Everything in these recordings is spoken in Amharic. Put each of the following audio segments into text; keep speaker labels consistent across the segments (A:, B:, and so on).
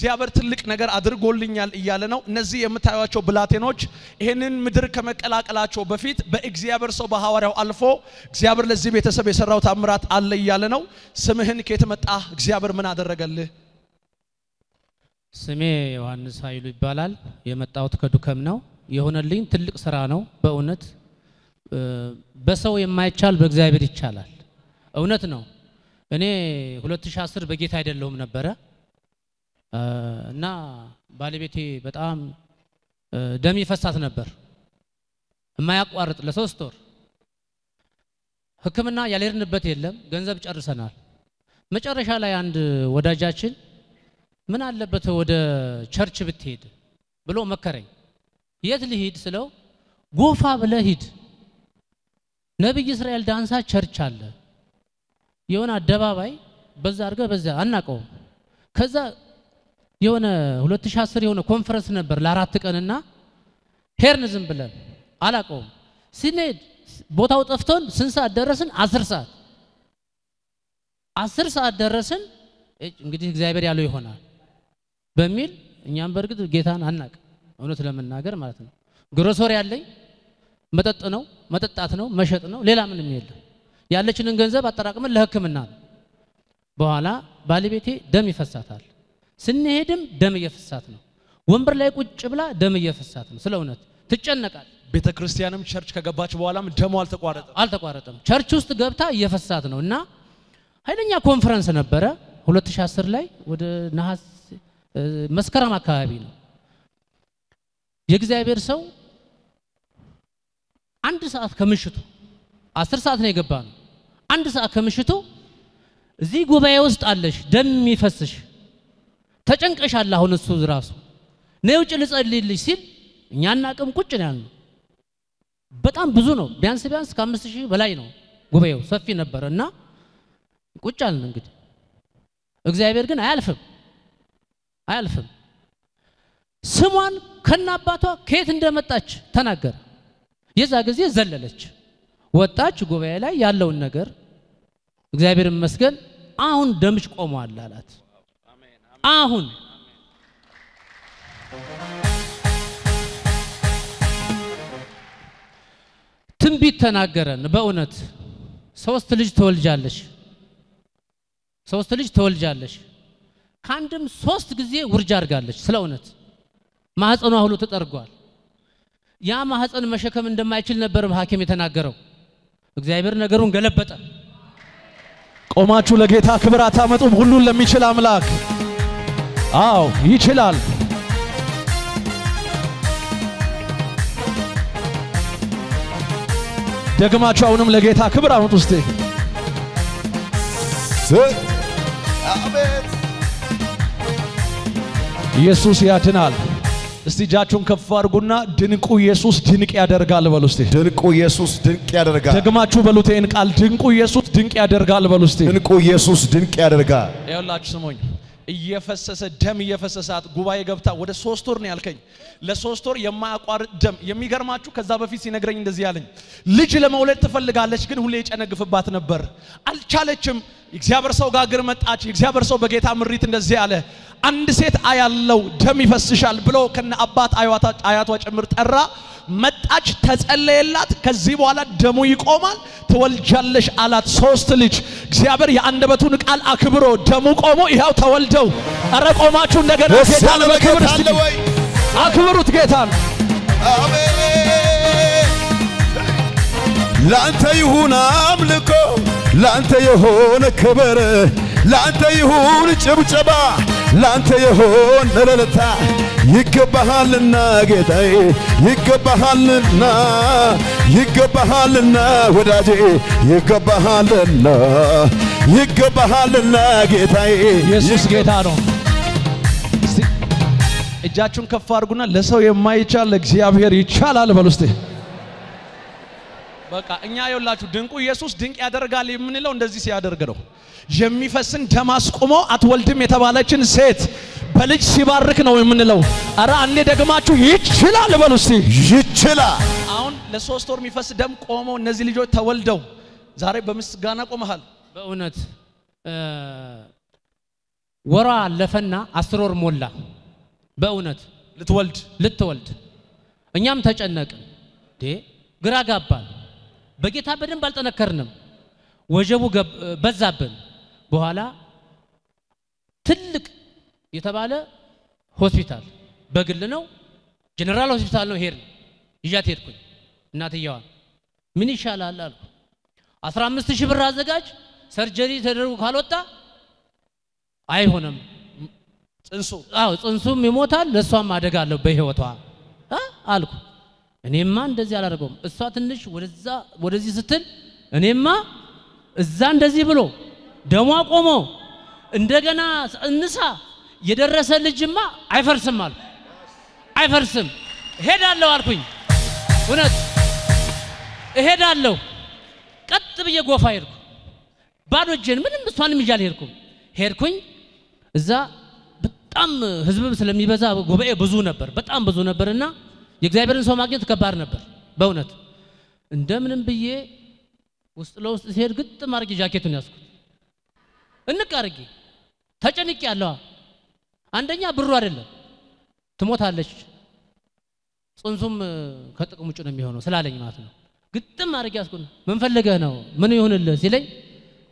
A: እግዚአብሔር ትልቅ ነገር አድርጎልኛል እያለ ነው። እነዚህ የምታዩቸው ብላቴኖች ይህንን ምድር ከመቀላቀላቸው በፊት በእግዚአብሔር ሰው በሐዋርያው አልፎ እግዚአብሔር ለዚህ ቤተሰብ የሰራው ታምራት አለ እያለ ነው። ስምህን ከየት መጣ? እግዚአብሔር ምን አደረገልህ?
B: ስሜ ዮሐንስ ኃይሉ ይባላል። የመጣሁት ከዱከም ነው። የሆነልኝ ትልቅ ስራ ነው። በእውነት በሰው የማይቻል በእግዚአብሔር ይቻላል። እውነት ነው። እኔ 2010 በጌታ አይደለሁም ነበረ እና ባለቤቴ በጣም ደም ይፈሳት ነበር የማያቋርጥ ለሶስት ወር ሕክምና ያልሄድንበት የለም። ገንዘብ ጨርሰናል። መጨረሻ ላይ አንድ ወዳጃችን ምን አለበት ወደ ቸርች ብትሄድ ብሎ መከረኝ። የት ልሂድ ስለው ጎፋ ብለህ ሂድ፣ ነቢይ እስራኤል ዳንሳ church አለ የሆነ አደባባይ በዛ አድርገህ በዛ አናቀውም። ከዛ የሆነ 2010 የሆነ ኮንፈረንስ ነበር ለአራት ቀንና ሄርን ዝም ብለን አላቀውም። ስንሄድ ቦታው ጠፍቶን ስንት ሰዓት ደረስን? አስር ሰዓት አስር ሰዓት ደረስን። እንግዲህ እግዚአብሔር ያለው ይሆናል በሚል እኛም በእርግጥ ጌታን አናቅ እውነት ለመናገር ማለት ነው። ግሮሰሪ ያለኝ መጠጥ ነው መጠጣት ነው መሸጥ ነው ሌላ ምንም የለም። ያለችንን ገንዘብ አጠራቅመን ለሕክምና ነው። በኋላ ባለቤቴ ደም ይፈሳታል። ስንሄድም ደም እየፈሳት ነው። ወንበር ላይ ቁጭ ብላ ደም እየፈሳት ነው። ስለ እውነት ትጨነቃል።
A: ቤተ ክርስቲያንም church ከገባች በኋላም ደሞ አልተቋረጠም።
B: አልተቋረጠም። church ውስጥ ገብታ እየፈሳት ነው እና ኃይለኛ ኮንፈረንስ ነበረ 2010 ላይ ወደ ነሐሴ መስከረም አካባቢ ነው። የእግዚአብሔር ሰው አንድ ሰዓት ከምሽቱ አስር ሰዓት ነው የገባ ነው። አንድ ሰዓት ከምሽቱ እዚህ ጉባኤ ውስጥ አለሽ ደም የሚፈስሽ ተጨንቀሻል። አሁን እሱ ራሱ ነይ ውጭ ልጸልይልሽ ሲል እኛ አናቅም ቁጭ ነው ያልነው። በጣም ብዙ ነው። ቢያንስ ቢያንስ ከአምስት ሺህ በላይ ነው ጉባኤው ሰፊ ነበረ እና ቁጭ አልን። እንግዲህ እግዚአብሔር ግን አያልፍም አያልፍም። ስሟን ከነ አባቷ ከየት እንደመጣች ተናገረ። የዛ ጊዜ ዘለለች፣ ወጣች ጉባኤ ላይ ያለውን ነገር እግዚአብሔር ይመስገን አሁን ደምሽ ቆሟል አላት። አሁን ትንቢት ተናገረን። በእውነት ሶስት ልጅ ትወልጃለሽ፣ ሶስት ልጅ ትወልጃለሽ። ከአንድም ሶስት ጊዜ ውርጃ አድርጋለች። ስለ እውነት ማህፀኗ ሁሉ ተጠርጓል። ያ ማህፀን መሸከም እንደማይችል ነበር ሐኪም የተናገረው። እግዚአብሔር ነገሩን ገለበጠ።
A: ቆማችሁ ለጌታ ክብር አታመጡም? ሁሉን ለሚችል አምላክ አዎ ይችላል። ደግማችሁ አሁንም ለጌታ ክብር አመጡ እስቲ። ኢየሱስ ያድናል። እስቲ እጃችሁን ከፍ አድርጉና ድንቁ ኢየሱስ ድንቅ ያደርጋል በሉ እስቲ።
C: ድንቁ ኢየሱስ ድንቅ ያደርጋል።
A: ደግማችሁ በሉት ይህን ቃል ድንቁ ኢየሱስ ድንቅ ያደርጋል በሉ እስቲ።
C: ድንቁ ኢየሱስ ድንቅ ያደርጋል።
A: ይኸውላችሁ ስሙኝ፣ እየፈሰሰ ደም እየፈሰሳት ጉባኤ ገብታ ወደ ሶስት ወር ነው ያልከኝ። ለሶስት ወር የማያቋርጥ ደም። የሚገርማችሁ ከዛ በፊት ሲነግረኝ እንደዚህ ያለኝ ልጅ ለመውለድ ትፈልጋለች፣ ግን ሁሌ የጨነግፍባት ነበር፣ አልቻለችም። የእግዚአብሔር ሰው ጋር ግን መጣች። የእግዚአብሔር ሰው በጌታ ምሪት እንደዚህ አለ፣ አንድ ሴት አያለው ደም ይፈስሻል ብሎ ከነ አባት አያቷ ጭምር ጠራ። መጣች፣ ተጸለየላት። ከዚህ በኋላ ደሙ ይቆማል፣ ትወልጃለሽ አላት። ሶስት ልጅ እግዚአብሔር የአንደበቱን ቃል አክብሮ ደሙ ቆሞ ይኸው ተወልደው። እረ ቆማችሁ እንደገና ጌታን በክብር? አክብሩት ጌታን።
C: አሜን። ላንተ ይሁን አምልኮ፣ ላንተ የሆነ ክብር፣ ላንተ ይሁን ጭብጨባ፣ ላንተ ይሁን እልልታ። ይገባሃልና ጌታዬ፣ ይገባሃልና፣ ይገባሃልና ወዳጄ፣ ይገባሃልና፣ ይገባሃልና ጌታዬ።
A: ኢየሱስ ጌታ ነው። እጃችሁን ከፍ አድርጉና ለሰው የማይቻል ለእግዚአብሔር ይቻላል በሉ እስቲ። በቃ እኛ የውላችሁ ድንቁ ኢየሱስ ድንቅ ያደርጋል የምንለው እንደዚህ ሲያደርግ ነው። የሚፈስን ደም አስቁሞ አትወልድም የተባለችን ሴት በልጅ ሲባርክ ነው የምንለው። አረ አንዴ ደግማችሁ ይችላል በሉ እስቲ።
C: ይችላል።
A: አሁን ለሶስት ወር የሚፈስ ደም ቆሞ እነዚህ ልጆች ተወልደው ዛሬ በምስጋና ቆመሃል።
B: በእውነት ወሯ አለፈና አስር ወር ሞላ። በእውነት
A: ልትወልድ
B: ልትወልድ እኛም ተጨነቅን። ዴ ግራ ጋባን። በጌታ በደንብ አልጠነከርንም። ወጀቡ ገብ- በዛብን። በኋላ ትልቅ የተባለ ሆስፒታል በግል ነው፣ ጀነራል ሆስፒታል ነው። ሄድን። ይዣት ሄድኩኝ እናትየዋን። ምን ይሻላል አልኩ። 15 ሺህ ብር አዘጋጅ፣ ሰርጀሪ ተደርጎ ካልወጣ አይሆንም።
A: ጽንሱ
B: አዎ ጽንሱም ይሞታል፣ ለእሷም አደጋ አለው በህይወቷ? አልኩ። እኔማ እንደዚህ አላደርገውም። እሷ ትንሽ ወደዛ ወደዚህ ስትል እኔማ እዛ እንደዚህ ብሎ ደሟ ቆሞ እንደገና እንሳ የደረሰ ልጅማ አይፈርስም አልኩ። አይፈርስም እሄዳለሁ አልኩኝ። እውነት እሄዳለሁ። ቀጥ ብዬ ጎፋ ሄድኩ። ባዶ እጄን ምንም እሷንም ይዤ አልሄድኩም። ሄድኩኝ እዛ በጣም ህዝብም ስለሚበዛ ጉባኤ ብዙ ነበር፣ በጣም ብዙ ነበርና የእግዚአብሔርን ሰው ማግኘት ከባድ ነበር በእውነት እንደምንም ብዬ ውስጥ ለውስጥ ሲሄድ ግጥም አድርጌ ጃኬቱን ያዝኩት። እንቅ አድርጌ ተጨንቄ ያለዋ አንደኛ ብሩ አይደለም ትሞታለች፣ ጽንሱም ከጥቅም ውጭ ነው የሚሆነው ስላለኝ ማለት ነው። ግጥም አድርጌ ያዝኩት። ምን ፈልገህ ነው? ምን ይሁንልህ ሲለኝ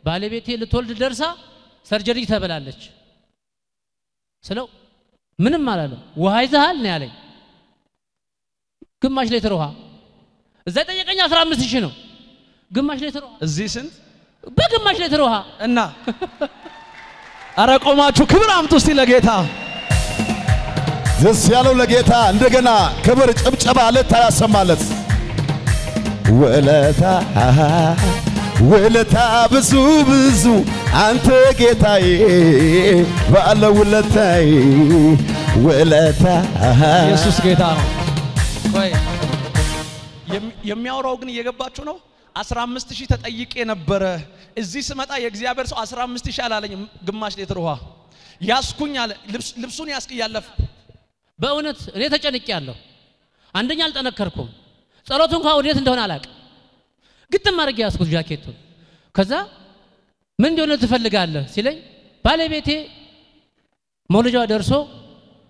B: ባለቤቴ ልትወልድ ደርሳ ሰርጀሪ ተበላለች ስለው ምንም አላለም። ውሃ ይዘሃል ነው ያለኝ። ግማሽ ሌትር ውሃ እዛ የጠየቀኝ 15 ሺህ ነው። ግማሽ ሌትር ውሃ
A: እዚህ ስንት
B: በግማሽ ሌትር ውሃ
A: እና አረ ቆማችሁ ክብር አምጡ እስቲ ለጌታ
C: ደስ ያለው ለጌታ እንደገና ክብር ጭብጨባ ልታ ያሰማለት ውለታ ውለታ ብዙ ብዙ አንተ ጌታዬ ባለ ውለታዬ ውለታ
A: ኢየሱስ ጌታ ነው። የሚያወራው ግን እየገባችሁ ነው። 15 ሺህ ተጠይቄ ነበረ። እዚህ ስመጣ የእግዚአብሔር ሰው 15 ሺህ አላለኝም። ግማሽ ሌትር ውሃ ያስኩኝ አለ። ልብሱን ያስክ እያለፍ
B: በእውነት እኔ ተጨንቄ ያለሁ አንደኛ አልጠነከርኩም። ጸሎቱ እንኳን ወዴት እንደሆነ አላውቅም። ግጥም አድርጌ ያዝኩት ጃኬቱን። ከዛ ምን እንደሆነ ትፈልጋለህ ሲለኝ ባለቤቴ መውለጃዋ ደርሶ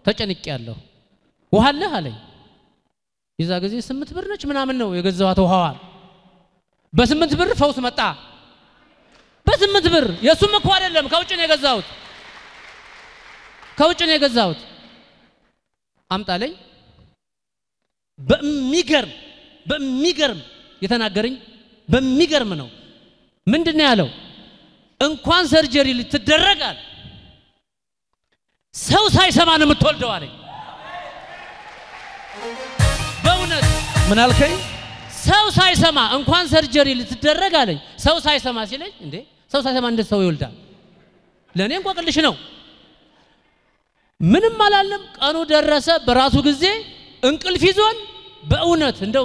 B: ተጨንቄ ያለሁ ውሃ አለኝ። የዛ ጊዜ ስምንት ብር ነች ምናምን ነው የገዛኋት ውሃዋን። በስምንት ብር ፈውስ መጣ። በስምንት ብር የእሱም እኮ አይደለም ከውጭ ነው የገዛሁት፣ ከውጭ ነው የገዛሁት። አምጣለኝ። በሚገርም በሚገርም የተናገረኝ በሚገርም ነው። ምንድን ነው ያለው? እንኳን ሰርጀሪ ልትደረግ አለ ሰው ሳይሰማ ነው የምትወልደው አለኝ። በእውነት
A: ምን አልከኝ?
B: ሰው ሳይሰማ እንኳን ሰርጀሪ ልትደረግ አለኝ። ሰው ሳይሰማ ሲለኝ እንዴ ሰው ሳይሰማ እንዴት ሰው ይወልዳል? ለእኔ እንቆቅልሽ ነው። ምንም አላለም። ቀኑ ደረሰ። በራሱ ጊዜ እንቅልፍ ይዞን በእውነት እንደው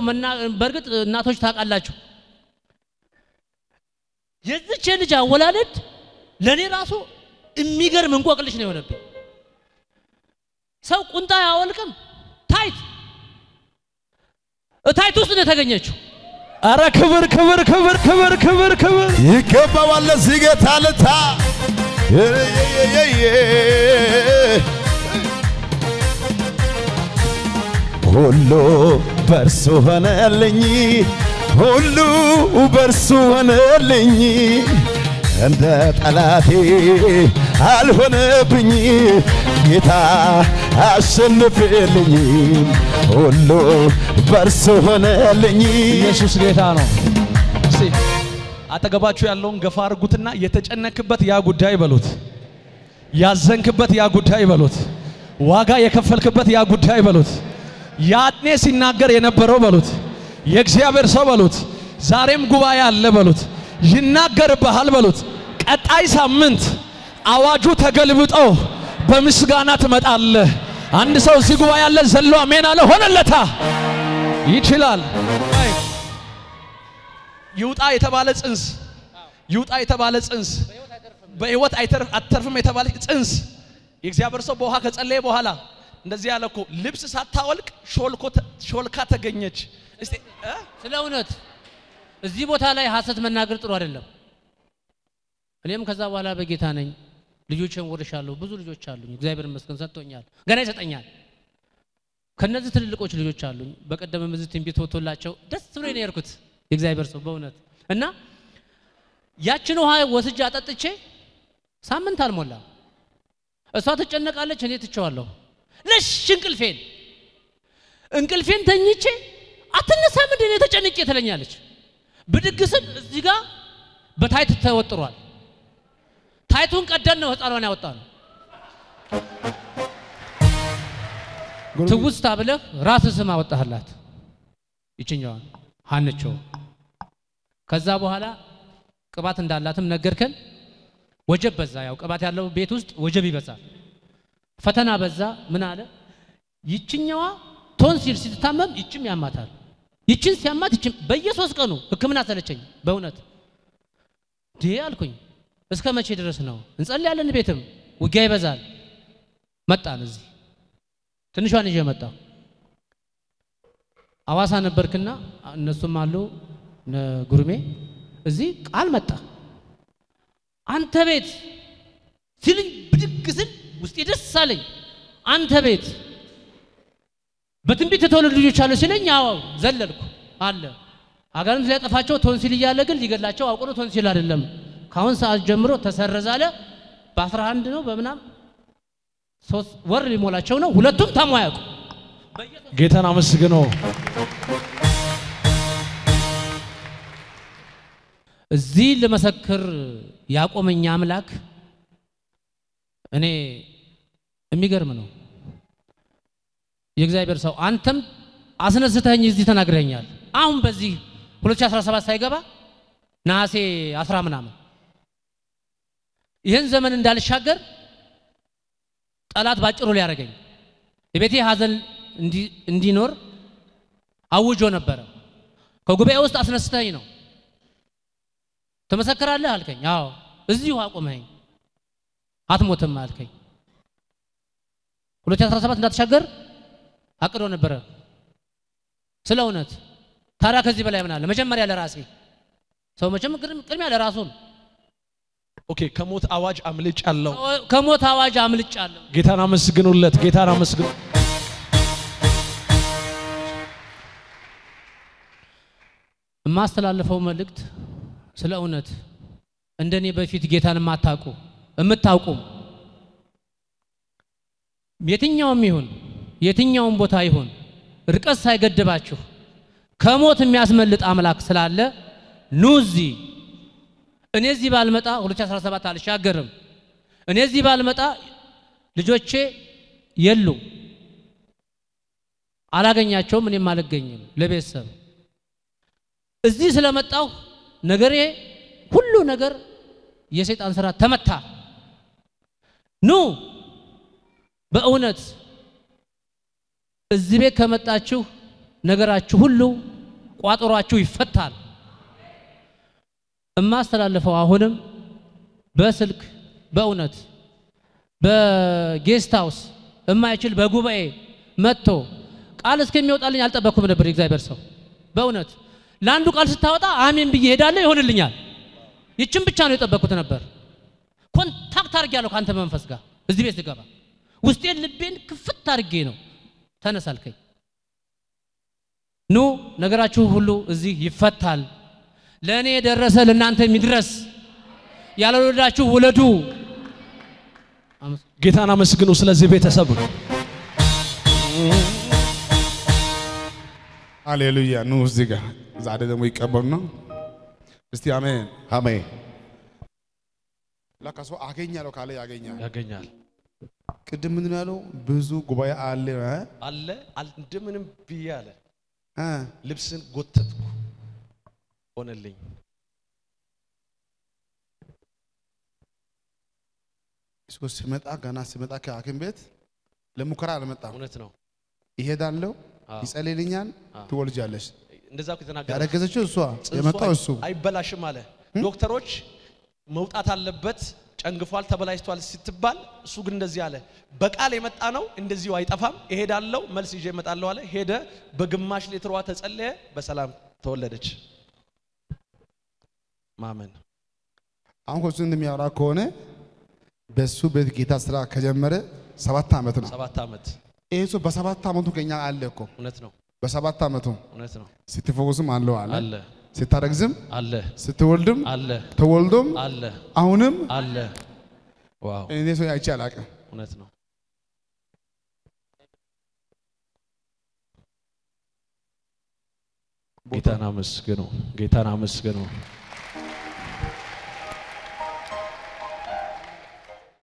B: በእርግጥ እናቶች ታውቃላችሁ የዚች ልጅ አወላለድ ለእኔ ራሱ የሚገርም እንቆቅልሽ ነው የሆነብኝ። ሰው ቁንጣ አያወልቅም። ታይት ታይት ውስጥ ነው የተገኘችው።
A: አረ ክብር ክብር ክብር ክብር ክብር ክብር!
C: ይገባዋል ለዚህ ጌታ ልታ! ሁሉ በርሱ ሆነልኝ ሁሉ በርሱ ሆነልኝ! እንደ ጠላቴ አልሆነብኝ ጌታ አሸንፍልኝ። ሁሉ በርሱ ሆነልኝ።
A: ኢየሱስ ጌታ ነው። አጠገባችሁ ያለውን ገፋ አድርጉትና የተጨነክበት ያ ጉዳይ በሉት፣ ያዘንክበት ያ ጉዳይ በሉት፣ ዋጋ የከፈልክበት ያ ጉዳይ በሉት፣ ያኔ ሲናገር የነበረው በሉት፣ የእግዚአብሔር ሰው በሉት፣ ዛሬም ጉባኤ አለ በሉት፣ ይናገርብሃል በሉት። ቀጣይ ሳምንት አዋጁ ተገልብጦ በምስጋና ትመጣለህ። አንድ ሰው እዚህ ጉባኤ አለ ዘሎ አሜን አለ ሆነለታ ይችላል። ይውጣ የተባለ ጽንስ ይውጣ የተባለ ጽንስ በህይወት አትተርፍም የተባለ ጽንስ የእግዚአብሔር ሰው በውሃ ከጸለየ በኋላ እንደዚህ ያለ እኮ ልብስ ሳታወልቅ ሾልካ ተገኘች።?
B: ስለ እውነት እዚህ ቦታ ላይ ሐሰት መናገር ጥሩ አይደለም። እኔም ከዛ በኋላ በጌታ ነኝ። ልጆችን ወርሻለሁ። ብዙ ልጆች አሉኝ። እግዚአብሔር ይመስገን ሰጥቶኛል። ገና ይሰጠኛል። ከነዚህ ትልልቆች ልጆች አሉኝ። በቀደም እዚህ ትንቢት ወጥቶላቸው ደስ ብሎ ነው የሄድኩት። የእግዚአብሔር ሰው በእውነት እና ያችን ውሃ ወስጄ አጠጥቼ ሳምንት አልሞላም። እሷ ትጨነቃለች፣ እኔ ትቸዋለሁ። ለሽ እንቅልፌን እንቅልፌን ተኝቼ አትነሳም እንዴ ተጨንቄ ትለኛለች። ብድግ ስል እዚህ ጋር በታይት ተወጥሯል። ታይቱን ቀደን ነው ህፃኗን ያወጣ ነው። ትውስታ ብለህ ራስ ስም አወጣህላት ይችኛዋን ሀንቸው። ከዛ በኋላ ቅባት እንዳላትም ነገርከን። ወጀብ በዛ። ያው ቅባት ያለው ቤት ውስጥ ወጀብ ይበዛል። ፈተና በዛ። ምን አለ ይችኛዋ ቶንሲል ስትታመም ይችም ያማታል። ይችን ሲያማት ይችም በየሶስት ቀኑ ሕክምና ሰለቸኝ በእውነት ዴ አልኩኝ። እስከ መቼ ድረስ ነው? እንጸልያለን፣ ቤትም ውጊያ ይበዛል። መጣን እዚህ ትንሿን ይዤ መጣሁ። አዋሳ ነበርክና እነሱም አሉ ጉርሜ እዚህ ቃል መጣ አንተ ቤት ሲልኝ ብድግ ስል ውስጤ ደስ አለኝ። አንተ ቤት በትንቢት የተወለዱ ልጆች አሉ ሲለኝ አዎ ዘለልኩ አለ አጋንንት ሊያጠፋቸው ቶንሲል እያለ ግን ሊገላቸው አውቆ ቶንሲል አይደለም ከአሁን ሰዓት ጀምሮ ተሰረዘ አለ በአስራ አንድ ነው በምናም ሶስት ወር ሊሞላቸው ነው ሁለቱም ታሞ አያውቁ
A: ጌታን አመስግኖ
B: እዚህ ልመሰክር ያቆመኝ አምላክ እኔ የሚገርም ነው። የእግዚአብሔር ሰው አንተም አስነስተኝ እዚህ ተናግረኛል። አሁን በዚህ 2017 ሳይገባ ነሐሴ 10 ምናምን ይህን ዘመን እንዳልሻገር ጠላት ባጭሩ ሊያደርገኝ የቤቴ እንዲ- እንዲኖር አውጆ ነበረ። ከጉባኤ ውስጥ አስነስተኝ ነው ትመሰክራለህ አልከኝ። አዎ እዚሁ አቁመኝ አትሞትም አልከኝ። 2017 እንዳትሻገር አቅዶ ነበረ። ስለ እውነት ታዲያ ከዚህ በላይ ምን አለ? መጀመሪያ ለራሴ ሰው መቼም ቅድሚያ ለራሱ ነው።
A: okay ከሞት አዋጅ አምልጭ አለው።
B: ከሞት አዋጅ አምልጫለሁ።
A: ጌታን አመስግኑለት። ጌታን አመስግኑ።
B: የማስተላልፈው መልእክት ስለ እውነት እንደኔ በፊት ጌታን የማታውቁ የምታውቁም የትኛውም ይሁን የትኛውም ቦታ ይሁን ርቀት ሳይገድባችሁ ከሞት የሚያስመልጥ አምላክ ስላለ ኑ እዚህ። እኔ እዚህ ባልመጣ 2017 አልሻገርም። እኔ እዚህ ባልመጣ ልጆቼ የሉ አላገኛቸውም፣ እኔም አልገኝም ለቤተሰብ እዚህ ስለመጣሁ ነገሬ ሁሉ ነገር የሰይጣን ስራ ተመታ። ኑ በእውነት እዚህ ቤት ከመጣችሁ ነገራችሁ ሁሉ ቋጠሯችሁ ይፈታል። እማስተላልፈው አሁንም በስልክ በእውነት በ guest house የማይችል በጉባኤ መጥቶ ቃል እስከሚወጣልኝ አልጠበኩም ነበር። የእግዚአብሔር ሰው በእውነት ለአንዱ ቃል ስታወጣ አሜን ብዬ ሄዳለሁ፣ ይሆንልኛል። ይችን ብቻ ነው የጠበኩት ነበር። contact አድርጌያለሁ ከአንተ መንፈስ ጋር እዚህ ቤት ስገባ ውስጤን ልቤን ክፍት አድርጌ ነው ተነሳልከኝ። ኑ ነገራችሁ ሁሉ እዚህ ይፈታል። ለእኔ የደረሰ ለእናንተ ይድረስ ያልወለዳችሁ ውለዱ።
A: ጌታን አመስግኑ። ስለዚህ ቤተሰብ
D: ሃሌሉያ ኑ እዚህ ጋር ዛሬ ደግሞ ይቀበሉ ነው። እስቲ አሜን።
C: አሜን።
D: ለካ ሰው አገኛለሁ ካለ ያገኛል።
A: ያገኛል
D: ቅድም ምንድን ነው ያለው? ብዙ ጉባኤ አለ?
A: አለ እንደምንም ብዬ አለ
D: እ?
A: ልብስን ጎተትኩ ሆነልኝ።
D: እሱ ሲመጣ ገና ሲመጣ ከሐኪም ቤት ለሙከራ አልመጣም።
A: እውነት ነው።
D: ይሄዳለሁ፣ ይጸልይልኛል፣ ትወልጃለሽ።
A: እንደዛ እኮ የተናገረ
D: ያረገዘችው እሷ የመጣው እሱ
A: አይበላሽም አለ። ዶክተሮች መውጣት አለበት ጨንግፏል፣ ተበላሽቷል ስትባል እሱ ግን እንደዚህ አለ። በቃል የመጣ ነው እንደዚሁ አይጠፋም። እሄዳለሁ መልስ ይዤ እመጣለሁ አለ። ሄደ። በግማሽ ሊትሯ ተጸለየ፣ በሰላም ተወለደች። ማመን።
D: አሁን ከሱ እንደሚያወራ ከሆነ በሱ ቤት ጌታ ስራ ከጀመረ ሰባት ዓመት ነው።
A: ሰባት ዓመት።
D: ይሄ ሰው በሰባት ዓመቱ ከኛ አለ እኮ።
A: እውነት ነው።
D: በሰባት ዓመቱ
A: እውነት ነው።
D: ስትፈወስም አለው አለ።
A: አለ።
D: ስታረግዝም
A: አለ።
D: ስትወልድም
A: አለ።
D: ተወልዶም
A: አለ።
D: አሁንም
A: አለ። ዋው።
D: እኔ ሰው አይቼ አላውቅም።
A: እውነት ነው። ጌታን አመስግኑ ጌታን አመስግኑ